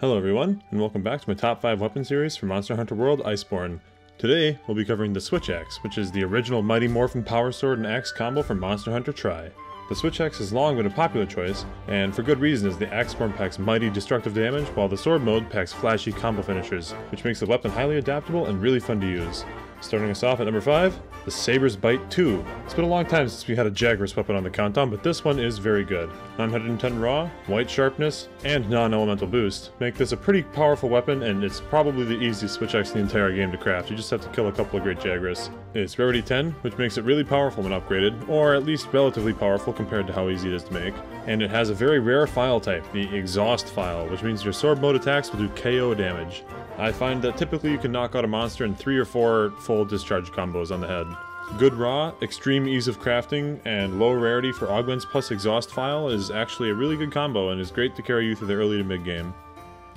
Hello everyone, and welcome back to my top 5 weapon series for Monster Hunter World Iceborne. Today, we'll be covering the Switch Axe, which is the original Mighty Morphin Power Sword and Axe combo from Monster Hunter Tri. The Switch Axe has long been a popular choice, and for good reason as the Axe form packs mighty destructive damage, while the Sword mode packs flashy combo finishers, which makes the weapon highly adaptable and really fun to use. Starting us off at number 5, the Saber's Bite 2. It's been a long time since we had a Jagras weapon on the countdown, but this one is very good. 910 raw, white sharpness, and non-elemental boost make this a pretty powerful weapon, and it's probably the easiest switch in the entire game to craft. You just have to kill a couple of great Jagras. It's rarity 10, which makes it really powerful when upgraded, or at least relatively powerful compared to how easy it is to make. And it has a very rare phial type, the Exhaust phial, which means your sword mode attacks will do KO damage. I find that typically you can knock out a monster in 3 or 4 full discharge combos on the head. Good raw, extreme ease of crafting, and low rarity for augments plus exhaust phial is actually a really good combo and is great to carry you through the early to mid game.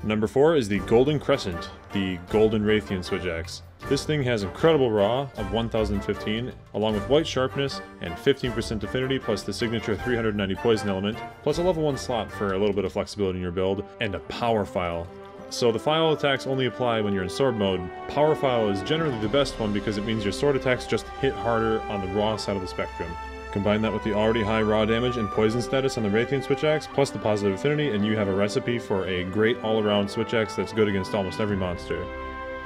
Number 4 is the Golden Crescent, the Golden Rathian Switch Axe. This thing has incredible raw of 1015, along with white sharpness and 15% affinity plus the signature 390 poison element, plus a level 1 slot for a little bit of flexibility in your build, and a power phial so the phial attacks only apply when you're in sword mode. Power phial is generally the best one because it means your sword attacks just hit harder on the raw side of the spectrum. Combine that with the already high raw damage and poison status on the Rathian Switch Axe, plus the positive affinity, and you have a recipe for a great all-around Switch Axe that's good against almost every monster.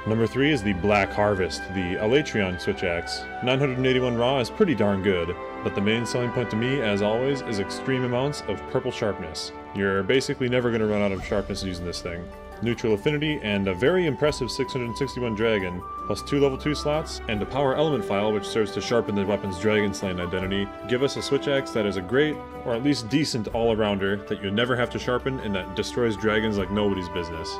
Number 3 is the Black Harvest, the Alatreon Switch Axe. 981 raw is pretty darn good, but the main selling point to me, as always, is extreme amounts of purple sharpness. You're basically never going to run out of sharpness using this thing neutral affinity, and a very impressive 661 dragon, plus two level 2 slots, and a power element phial which serves to sharpen the weapon's dragon slaying identity, give us a switch axe that is a great, or at least decent all-arounder that you never have to sharpen and that destroys dragons like nobody's business.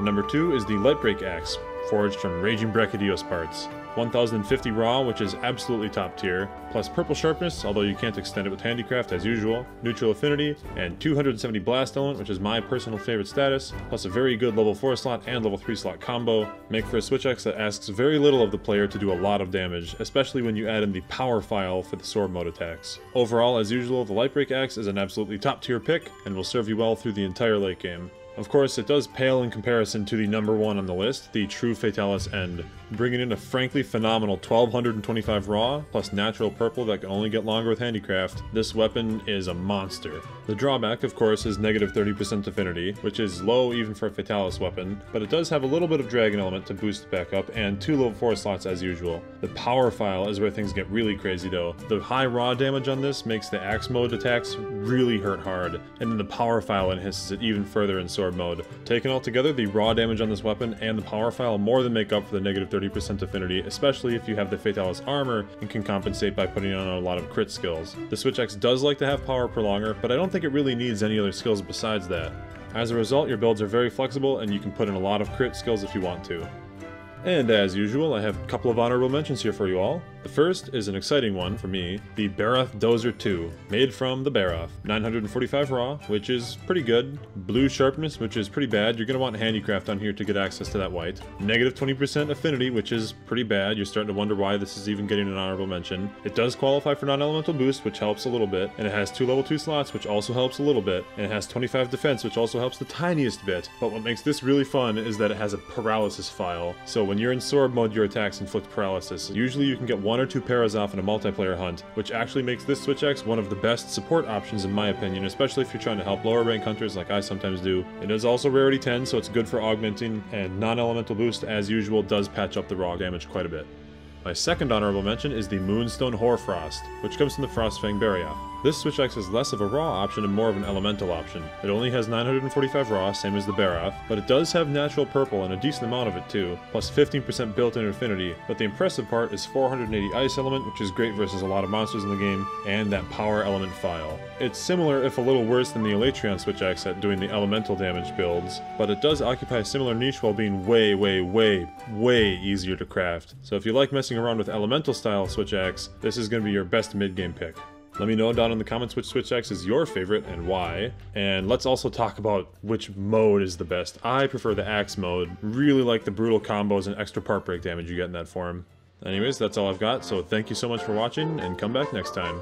Number 2 is the Lightbreak Axe, forged from Raging Brachydios parts. 1050 raw, which is absolutely top tier, plus purple sharpness, although you can't extend it with handicraft as usual, neutral affinity, and 270 blast element, which is my personal favorite status, plus a very good level 4 slot and level 3 slot combo, make for a switch axe that asks very little of the player to do a lot of damage, especially when you add in the power phial for the sword mode attacks. Overall, as usual, the Lightbreak axe is an absolutely top tier pick, and will serve you well through the entire late game. Of course, it does pale in comparison to the number one on the list, the True Fatalis End, bringing in a frankly phenomenal 1225 raw, plus natural purple that can only get longer with handicraft. This weapon is a monster. The drawback, of course, is negative 30% affinity, which is low even for a Fatalis weapon, but it does have a little bit of dragon element to boost back up, and two level 4 slots as usual. The power phial is where things get really crazy though. The high raw damage on this makes the axe mode attacks really hurt hard, and then the power phial enhances it even further in sword mode. Taken all together, the raw damage on this weapon and the power phial more than make up for the negative 30% affinity, especially if you have the Fatalis armor and can compensate by putting on a lot of crit skills. The Switch Axe does like to have power prolonger, but I don't think it really needs any other skills besides that. As a result, your builds are very flexible and you can put in a lot of crit skills if you want to. And as usual, I have a couple of honorable mentions here for you all. The first is an exciting one for me, the Barroth Dozer 2, made from the Barroth. 945 raw, which is pretty good. Blue sharpness, which is pretty bad. You're going to want handicraft on here to get access to that white. Negative 20% affinity, which is pretty bad. You're starting to wonder why this is even getting an honorable mention. It does qualify for non-elemental boost, which helps a little bit. And it has two level 2 slots, which also helps a little bit. And it has 25 defense, which also helps the tiniest bit. But what makes this really fun is that it has a paralysis phial. So when you're in sword mode, your attacks inflict paralysis. Usually you can get one one or two paras off in a multiplayer hunt, which actually makes this Switch Axe one of the best support options in my opinion, especially if you're trying to help lower rank hunters like I sometimes do. It is also rarity 10, so it's good for augmenting, and non-elemental boost, as usual, does patch up the raw damage quite a bit. My second honorable mention is the Moonstone Hoarfrost, which comes from the Frostfang Barioth. This Switch Axe is less of a raw option and more of an elemental option. It only has 945 raw, same as the Barroth, but it does have natural purple and a decent amount of it too, plus 15% built-in affinity, but the impressive part is 480 ice element, which is great versus a lot of monsters in the game, and that power element phial. It's similar, if a little worse than the Switch Axe at doing the elemental damage builds, but it does occupy a similar niche while being way, way, way, way easier to craft. So if you like messing around with elemental style Switch Axe, this is going to be your best mid-game pick. Let me know down in the comments which Switch Axe is your favorite and why. And let's also talk about which mode is the best. I prefer the Axe mode. Really like the brutal combos and extra part break damage you get in that form. Anyways, that's all I've got, so thank you so much for watching, and come back next time.